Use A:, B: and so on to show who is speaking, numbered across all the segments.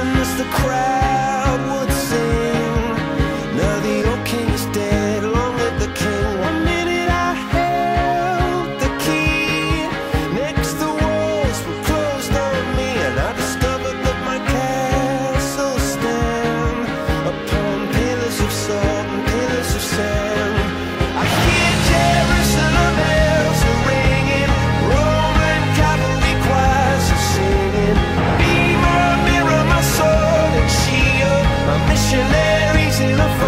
A: and miss the crowd missionaries in the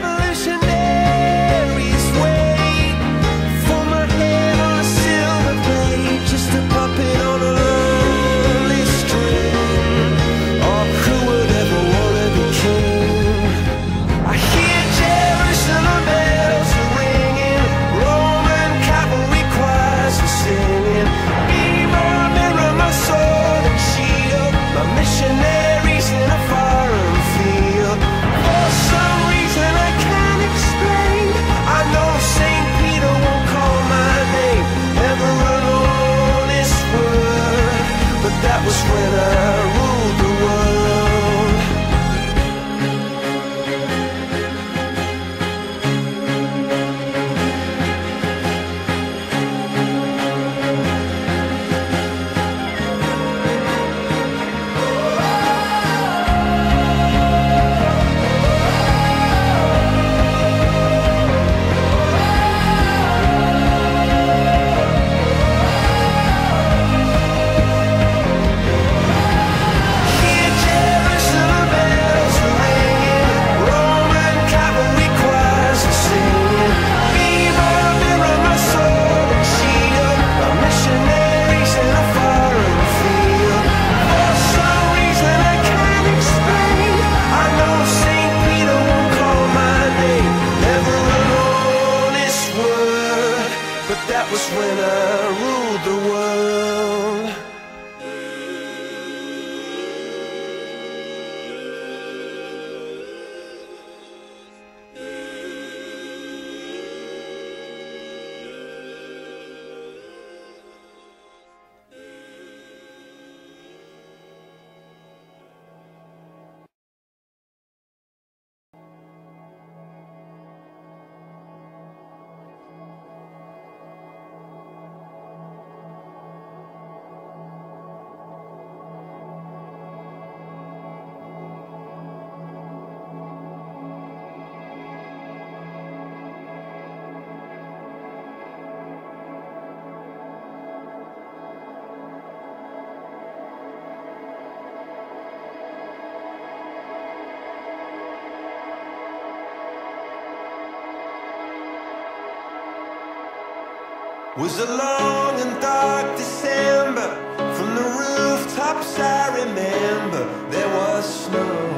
A: was a long and dark December. From the rooftops, I remember there was snow.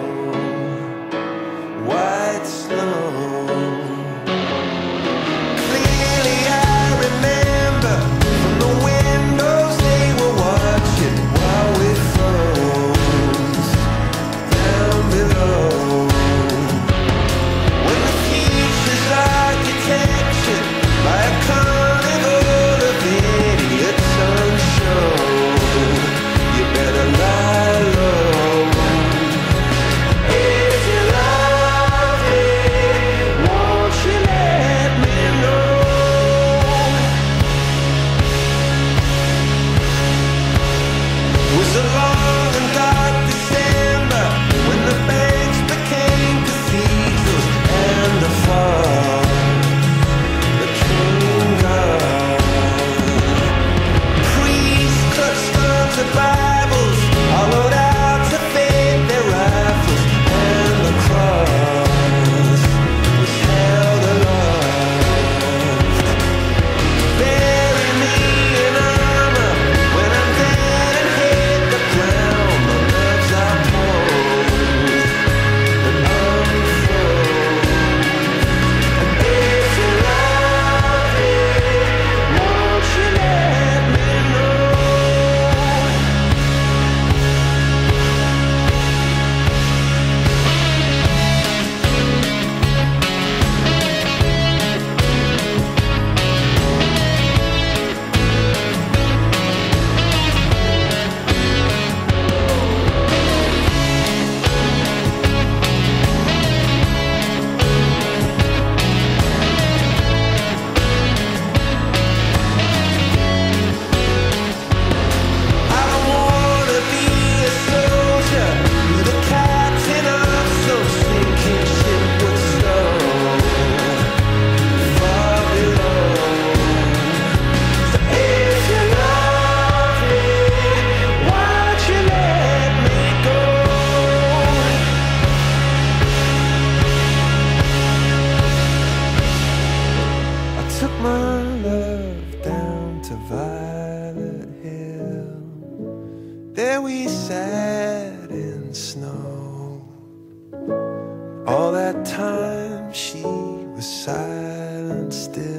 A: There we sat in snow. All that time she was silent still.